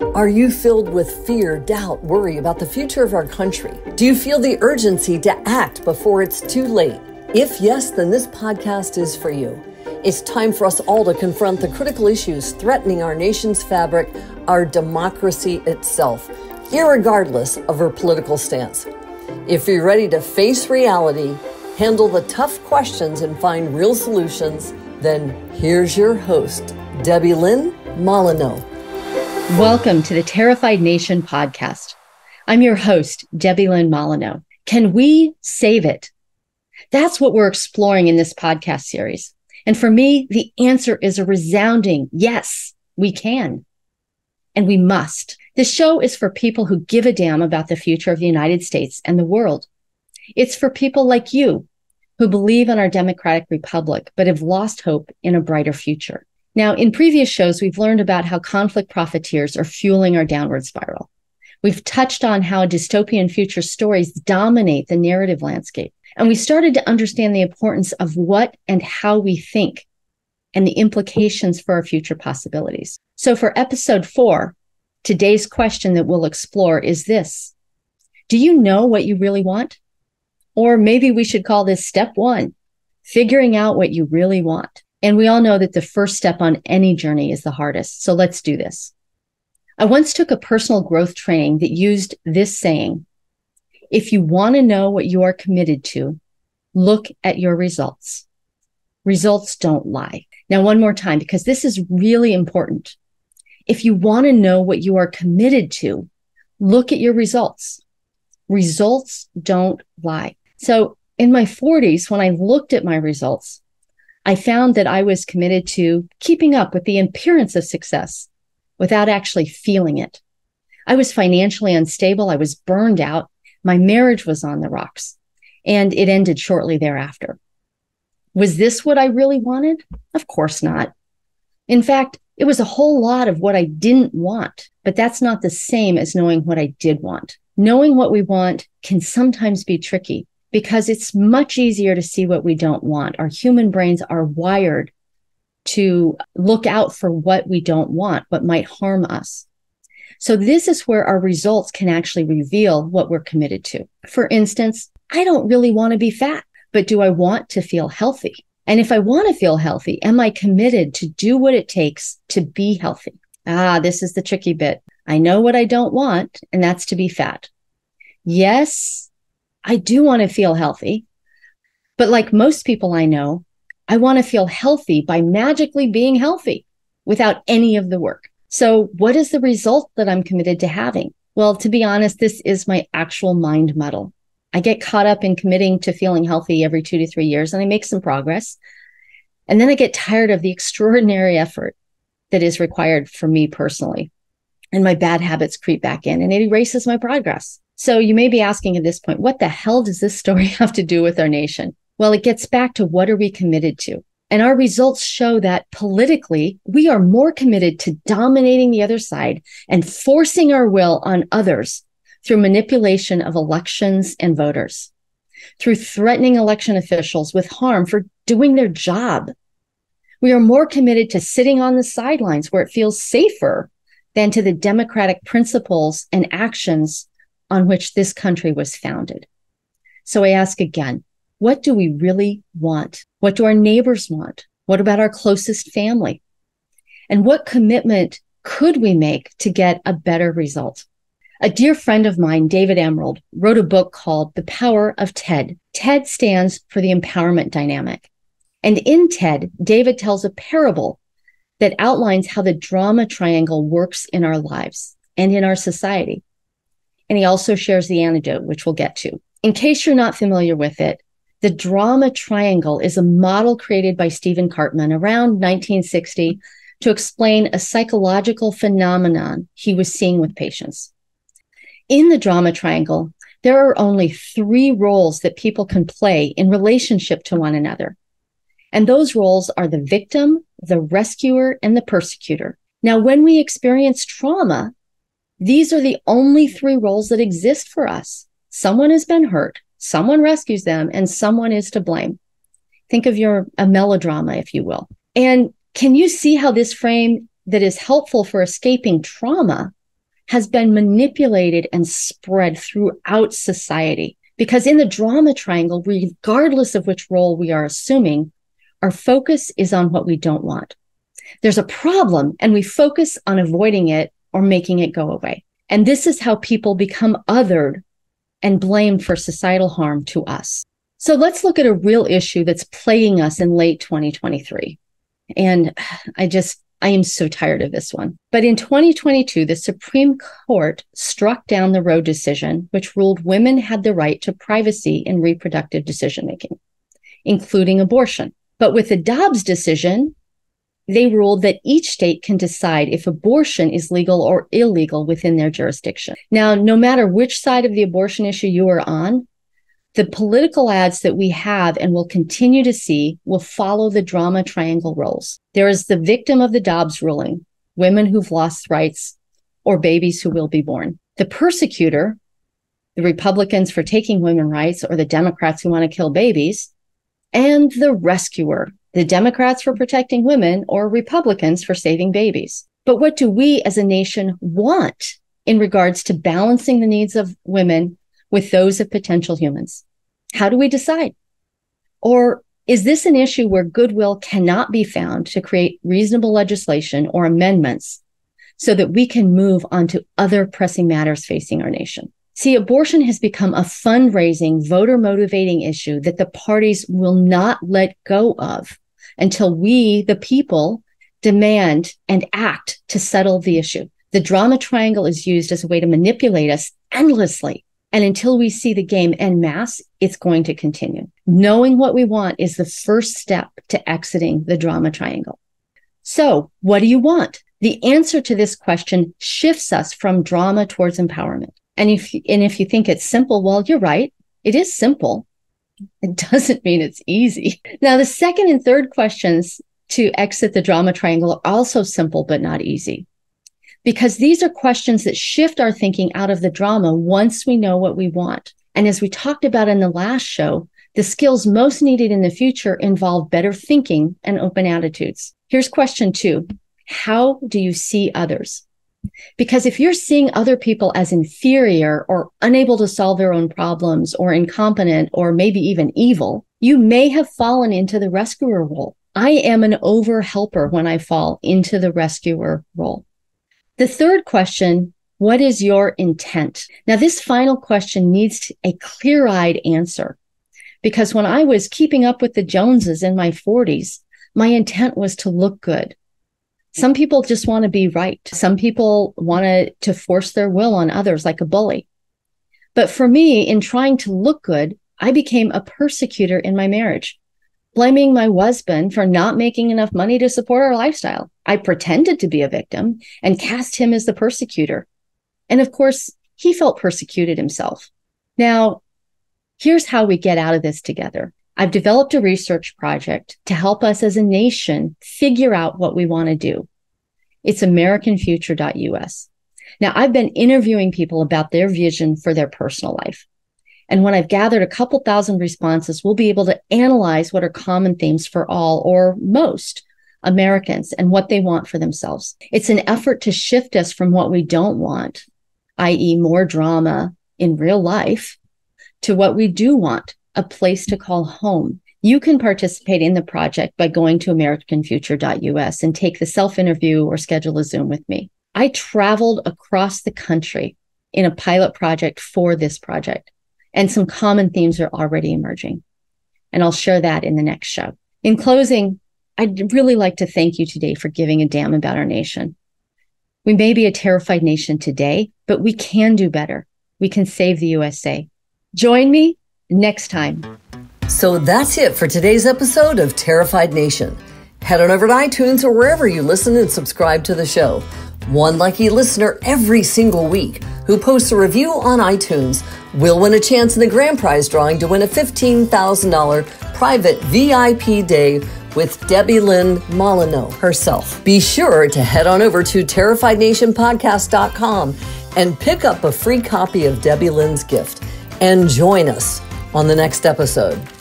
Are you filled with fear, doubt, worry about the future of our country? Do you feel the urgency to act before it's too late? If yes, then this podcast is for you. It's time for us all to confront the critical issues threatening our nation's fabric, our democracy itself, irregardless of our political stance. If you're ready to face reality, handle the tough questions, and find real solutions, then here's your host, Debbie Lynn Molyneux. Welcome to the Terrified Nation podcast. I'm your host, Debilyn Molineaux. Can we save it? That's what we're exploring in this podcast series. And for me, the answer is a resounding yes, we can. And we must. This show is for people who give a damn about the future of the United States and the world. It's for people like you who believe in our democratic republic, but have lost hope in a brighter future. Now, in previous shows, we've learned about how conflict profiteers are fueling our downward spiral. We've touched on how dystopian future stories dominate the narrative landscape. And we started to understand the importance of what and how we think and the implications for our future possibilities. So for episode four, today's question that we'll explore is this. Do you know what you really want? Or maybe we should call this step one, figuring out what you really want. And we all know that the first step on any journey is the hardest. So let's do this. I once took a personal growth training that used this saying if you want to know what you are committed to, look at your results. Results don't lie. Now, one more time, because this is really important. If you want to know what you are committed to, look at your results. Results don't lie. So in my 40s, when I looked at my results, I found that I was committed to keeping up with the appearance of success without actually feeling it. I was financially unstable. I was burned out. My marriage was on the rocks and it ended shortly thereafter. Was this what I really wanted? Of course not. In fact, it was a whole lot of what I didn't want, but that's not the same as knowing what I did want. Knowing what we want can sometimes be tricky because it's much easier to see what we don't want. Our human brains are wired to look out for what we don't want, what might harm us. So this is where our results can actually reveal what we're committed to. For instance, I don't really want to be fat, but do I want to feel healthy? And if I want to feel healthy, am I committed to do what it takes to be healthy? Ah, this is the tricky bit. I know what I don't want, and that's to be fat. Yes, I do want to feel healthy. But like most people I know, I want to feel healthy by magically being healthy without any of the work. So, what is the result that I'm committed to having? Well, to be honest, this is my actual mind muddle. I get caught up in committing to feeling healthy every two to three years and I make some progress. And then I get tired of the extraordinary effort that is required for me personally. And my bad habits creep back in and it erases my progress. So you may be asking at this point, what the hell does this story have to do with our nation? Well, it gets back to what are we committed to? And our results show that politically, we are more committed to dominating the other side and forcing our will on others through manipulation of elections and voters, through threatening election officials with harm for doing their job. We are more committed to sitting on the sidelines where it feels safer than to the democratic principles and actions on which this country was founded. So I ask again, what do we really want? What do our neighbors want? What about our closest family? And what commitment could we make to get a better result? A dear friend of mine, David Emerald, wrote a book called The Power of TED. TED stands for the empowerment dynamic. And in TED, David tells a parable that outlines how the drama triangle works in our lives and in our society. And he also shares the antidote, which we'll get to. In case you're not familiar with it, the drama triangle is a model created by Stephen Karpman around 1960 to explain a psychological phenomenon he was seeing with patients. In the drama triangle, there are only three roles that people can play in relationship to one another. And those roles are the victim, the rescuer, and the persecutor. Now, when we experience trauma, these are the only three roles that exist for us. Someone has been hurt, someone rescues them, and someone is to blame. Think of your a melodrama, if you will. And can you see how this frame that is helpful for escaping trauma has been manipulated and spread throughout society. Because in the drama triangle, regardless of which role we are assuming, our focus is on what we don't want. There's a problem and we focus on avoiding it or making it go away. And this is how people become othered and blamed for societal harm to us. So let's look at a real issue that's plaguing us in late 2023. And I just, I am so tired of this one. But in 2022, the Supreme Court struck down the Roe decision, which ruled women had the right to privacy in reproductive decision making, including abortion. But with the Dobbs decision, they ruled that each state can decide if abortion is legal or illegal within their jurisdiction. Now, no matter which side of the abortion issue you are on, the political ads that we have and will continue to see will follow the drama triangle roles. There is the victim of the Dobbs ruling, women who've lost rights or babies who will be born. The persecutor, the Republicans for taking women rights or the Democrats who want to kill babies, and the rescuer, the Democrats for protecting women or Republicans for saving babies. But what do we as a nation want in regards to balancing the needs of women with those of potential humans? How do we decide? Or is this an issue where goodwill cannot be found to create reasonable legislation or amendments so that we can move on to other pressing matters facing our nation? See, abortion has become a fundraising, voter motivating issue that the parties will not let go of until we, the people, demand and act to settle the issue. The drama triangle is used as a way to manipulate us endlessly. And until we see the game en masse, it's going to continue. Knowing what we want is the first step to exiting the drama triangle. So what do you want? The answer to this question shifts us from drama towards empowerment. And if, and if you think it's simple, well, you're right. It is simple. It doesn't mean it's easy. Now, the second and third questions to exit the drama triangle are also simple, but not easy. Because these are questions that shift our thinking out of the drama once we know what we want. And as we talked about in the last show, the skills most needed in the future involve better thinking and open attitudes. Here's question two. How do you see others? Because if you're seeing other people as inferior or unable to solve their own problems or incompetent or maybe even evil, you may have fallen into the rescuer role. I am an over helper when I fall into the rescuer role. The third question, what is your intent? Now, this final question needs a clear eyed answer because when I was keeping up with the Joneses in my 40s, my intent was to look good. Some people just want to be right. Some people want to, force their will on others like a bully. But for me, in trying to look good, I became a persecutor in my marriage, blaming my husband for not making enough money to support our lifestyle. I pretended to be a victim and cast him as the persecutor. And of course, he felt persecuted himself. Now, here's how we get out of this together. I've developed a research project to help us as a nation figure out what we want to do. It's AmericanFuture.us. Now, I've been interviewing people about their vision for their personal life. And when I've gathered a couple thousand responses, we'll be able to analyze what are common themes for all or most Americans and what they want for themselves. It's an effort to shift us from what we don't want, i.e., more drama in real life, to what we do want, a place to call home. You can participate in the project by going to AmericanFuture.us and take the self interview or schedule a Zoom with me. I traveled across the country in a pilot project for this project, and some common themes are already emerging. And I'll share that in the next show. In closing, I'd really like to thank you today for giving a damn about our nation. We may be a terrified nation today, but we can do better. We can save the USA. Join me next time. So that's it for today's episode of Terrified Nation. Head on over to iTunes or wherever you listen and subscribe to the show. One lucky listener every single week who posts a review on iTunes will win a chance in the grand prize drawing to win a $15,000 private VIP day with Debbie Lynn Molyneux herself. Be sure to head on over to terrifiednationpodcast.com and pick up a free copy of Debilyn's gift and join us on the next episode.